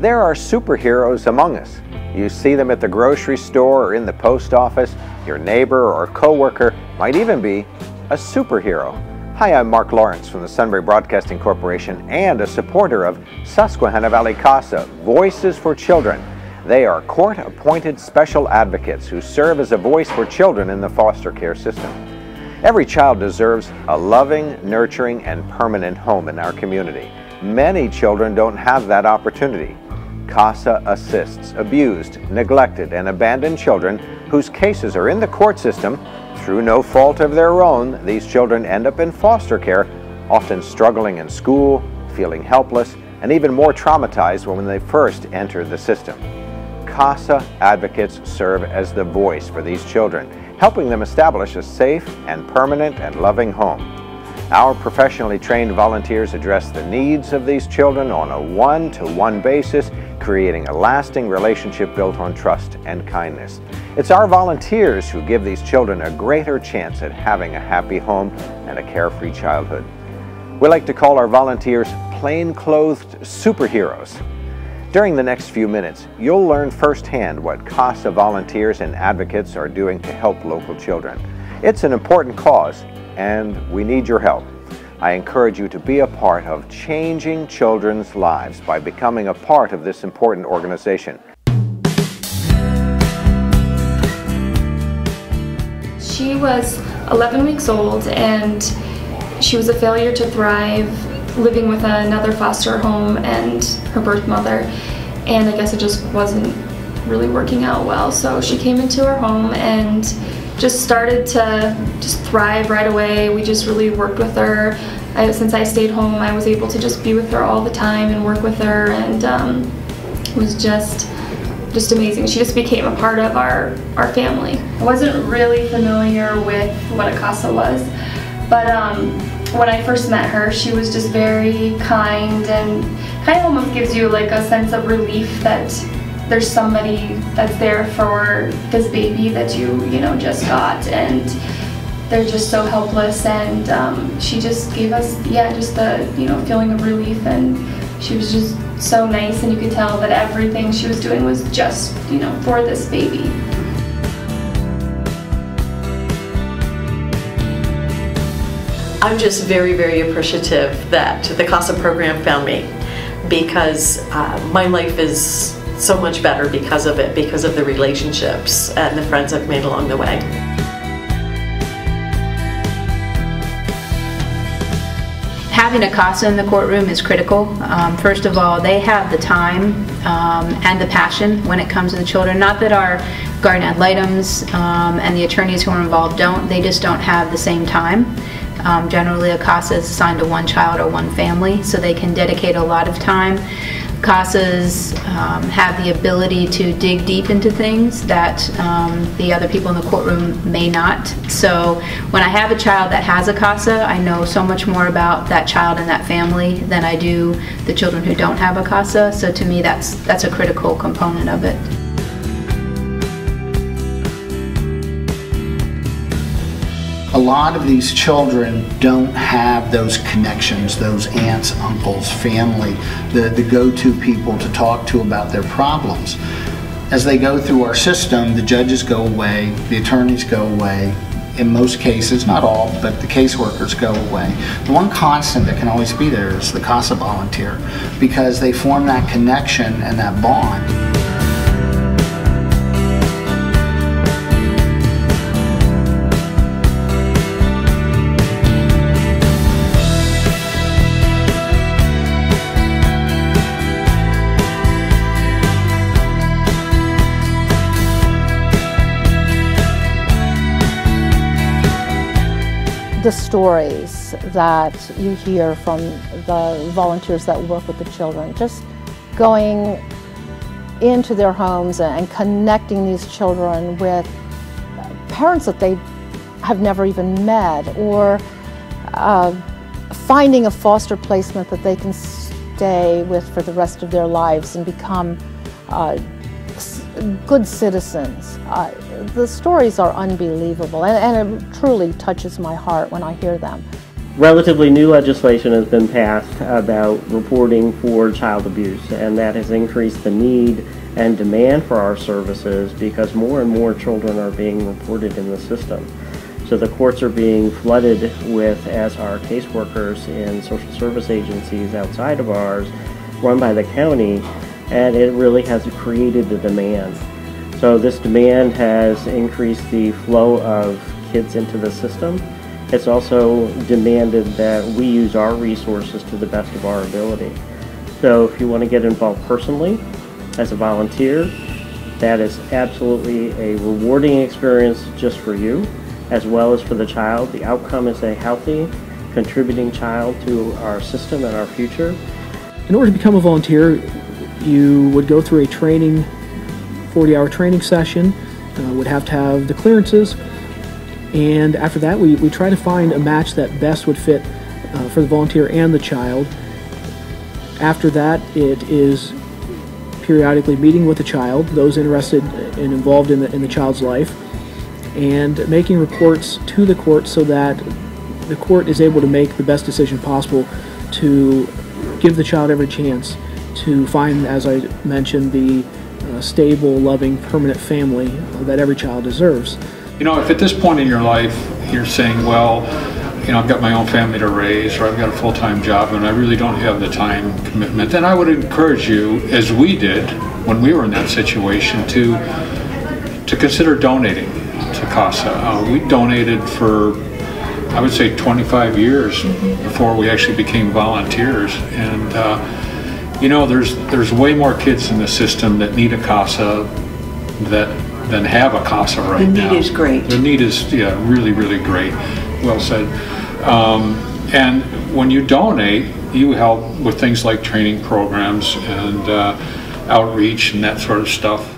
There are superheroes among us. You see them at the grocery store or in the post office. Your neighbor or coworker might even be a superhero. Hi, I'm Mark Lawrence from the Sunbury Broadcasting Corporation and a supporter of Susquehanna Valley CASA, Voices for Children. They are court appointed special advocates who serve as a voice for children in the foster care system. Every child deserves a loving, nurturing, and permanent home in our community. Many children don't have that opportunity. CASA assists abused, neglected, and abandoned children whose cases are in the court system. Through no fault of their own, these children end up in foster care, often struggling in school, feeling helpless, and even more traumatized when they first enter the system. CASA advocates serve as the voice for these children, helping them establish a safe and permanent and loving home. Our professionally trained volunteers address the needs of these children on a one-to-one basis, creating a lasting relationship built on trust and kindness. It's our volunteers who give these children a greater chance at having a happy home and a carefree childhood. We like to call our volunteers plain-clothed superheroes. During the next few minutes, you'll learn firsthand what CASA volunteers and advocates are doing to help local children. It's an important cause and we need your help. I encourage you to be a part of changing children's lives by becoming a part of this important organization. She was 11 weeks old and she was a failure to thrive living with another foster home and her birth mother and I guess it just wasn't really working out well so she came into our home and just started to just thrive right away. We just really worked with her. I, since I stayed home, I was able to just be with her all the time and work with her, and um, it was just just amazing. She just became a part of our, our family. I wasn't really familiar with what a casa was, but um, when I first met her, she was just very kind and kind of almost gives you like a sense of relief that there's somebody that's there for this baby that you you know just got and they're just so helpless and um, she just gave us yeah just the you know feeling of relief and she was just so nice and you could tell that everything she was doing was just you know for this baby. I'm just very very appreciative that the CASA program found me because uh, my life is so much better because of it, because of the relationships and the friends I've made along the way. Having a CASA in the courtroom is critical. Um, first of all, they have the time um, and the passion when it comes to the children. Not that our guardian ad litems um, and the attorneys who are involved don't, they just don't have the same time. Um, generally, a CASA is assigned to one child or one family, so they can dedicate a lot of time CASAs um, have the ability to dig deep into things that um, the other people in the courtroom may not. So when I have a child that has a CASA, I know so much more about that child and that family than I do the children who don't have a CASA. So to me, that's, that's a critical component of it. A lot of these children don't have those connections, those aunts, uncles, family, the, the go-to people to talk to about their problems. As they go through our system, the judges go away, the attorneys go away, in most cases, not all, but the caseworkers go away. The one constant that can always be there is the CASA volunteer because they form that connection and that bond. The stories that you hear from the volunteers that work with the children, just going into their homes and connecting these children with parents that they have never even met or uh, finding a foster placement that they can stay with for the rest of their lives and become uh, good citizens. Uh, the stories are unbelievable and, and, it truly touches my heart when I hear them. relatively new legislation has been passed about reporting for child abuse, and that has increased the need and demand for our services because more and more children are being reported in the system. So the courts are being flooded with, as our caseworkers in social service agencies outside of ours, run by the county, and it really has created the demand. So this demand has increased the flow of kids into the system it's also demanded that we use our resources to the best of our ability. So if you want to get involved personally as a volunteer, that is absolutely a rewarding experience just for you as well as for the child. The outcome is a healthy, contributing child to our system and our future. In order to become a volunteer, you would go through a training, 40 hour training session, uh, would have to have the clearances, and after that, we, we try to find a match that best would fit uh, for the volunteer and the child. After that, it is periodically meeting with the child, those interested and involved in the, in the child's life, and making reports to the court so that the court is able to make the best decision possible to give the child every chance to find, as I mentioned, the uh, stable, loving, permanent family that every child deserves. You know, if at this point in your life you're saying, well, you know, I've got my own family to raise, or I've got a full-time job, and I really don't have the time commitment, then I would encourage you, as we did when we were in that situation, to to consider donating to CASA. Uh, we donated for, I would say, 25 years before we actually became volunteers, and uh, you know, there's there's way more kids in the system that need a CASA that than have a CASA right now. The need is great. The need is, yeah, really, really great. Well said. Um, and when you donate, you help with things like training programs and uh, outreach and that sort of stuff.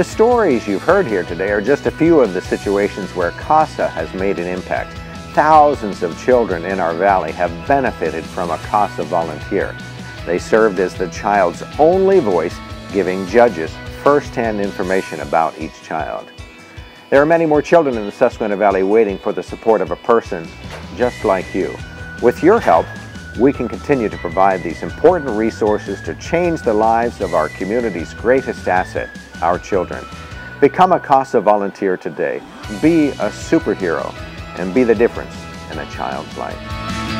The stories you've heard here today are just a few of the situations where CASA has made an impact. Thousands of children in our valley have benefited from a CASA volunteer. They served as the child's only voice, giving judges first-hand information about each child. There are many more children in the Susquehanna Valley waiting for the support of a person just like you. With your help, we can continue to provide these important resources to change the lives of our community's greatest asset, our children. Become a CASA volunteer today. Be a superhero and be the difference in a child's life.